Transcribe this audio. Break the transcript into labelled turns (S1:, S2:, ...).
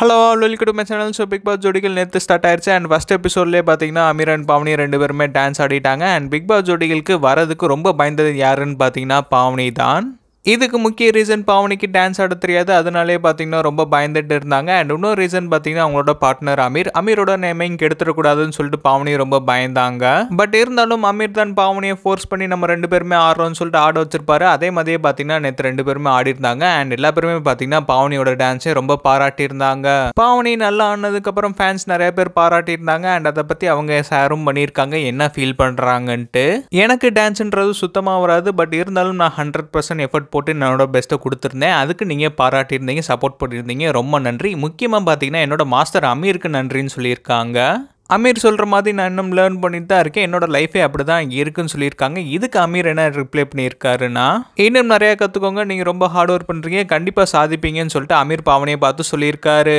S1: Hello welcome to my channel so Bigg Boss ஜோடிகள் நேற்று start ஆயிருச்சு. அண்ட் ஃபஸ்ட் எபிசோட்லேயே பார்த்தீங்கன்னா அமீர் அண்ட் பாவனி ரெண்டு பேருமே டான்ஸ் ஆடிட்டாங்க. அண்ட் பிக் பாஸ் ஜோடிகளுக்கு வரதுக்கு ரொம்ப பயந்தது யாருன்னு பார்த்தீங்கன்னா பாவனி தான். இதுக்கு முக்கிய ரீசன் பாவனிக்கு டான்ஸ் ஆட தெரியாது. அதனாலே பார்த்தீங்கன்னா ரொம்ப பயந்துட்டு இருந்தாங்க. அண்ட் இன்னொரு ரீசன் பார்த்தீங்கன்னா அவங்களோட பார்ட்னர் அமீர். அமீரோட இங்கு எடுத்துடக்கூடாதுன்னு சொல்லிட்டு பாவனி ரொம்ப பயந்தாங்க. பட் இருந்தாலும் அமீர் தான் பாவனியை ஃபோர்ஸ் பண்ணி நம்ம ரெண்டு பேருமே ஆடுறோம்னு சொல்லிட்டு ஆட வச்சிருப்பாரு. அதே மாதிரியே பார்த்தீங்கன்னா நேற்று ரெண்டு பேருமே ஆடி இருந்தாங்க. அண்ட் எல்லா பேருமே பார்த்தீங்கன்னா பாவனியோட டான்ஸை ரொம்ப பாராட்டியிருந்தாங்க பாவனி நல்லா ஆனதுக்கப்புறம் ஃபேன்ஸ் நிறைய பேர் பாராட்டியிருந்தாங்க அண்ட் அதை பற்றி அவங்க ஷேரும் பண்ணியிருக்காங்க. என்ன ஃபீல் பண்ணுறாங்கன்ட்டு எனக்கு டான்ஸுன்றது சுத்தமாக வராது. பட் இருந்தாலும் நான் ஹண்ட்ரட் பர்சன்ட் எஃபர்ட் போட்டு என்னோட பெஸ்ட்டை கொடுத்துருந்தேன். அதுக்கு நீங்கள் பாராட்டியிருந்தீங்க சப்போர்ட் பண்ணியிருந்தீங்க. ரொம்ப நன்றி. முக்கியமாக பார்த்தீங்கன்னா என்னோட மாஸ்டர் அமீருக்கு நன்றின்னு சொல்லியிருக்காங்க. அமீர் சொல்கிற மாதிரி நான் இன்னும் லேர்ன் பண்ணிட்டு தான் இருக்கேன். என்னோடய லைஃபே அப்படி தான் இருக்குன்னு சொல்லியிருக்காங்க. இதுக்கு அமீர் என்ன ரிப்ளை பண்ணியிருக்காருன்னா இன்னும் நிறையா கற்றுக்கோங்க நீங்கள் ரொம்ப ஹார்ட் ஒர்க் பண்ணுறீங்க கண்டிப்பாக சாதிப்பீங்கன்னு சொல்லிட்டு அமீர் பாவனையை பார்த்து சொல்லியிருக்காரு.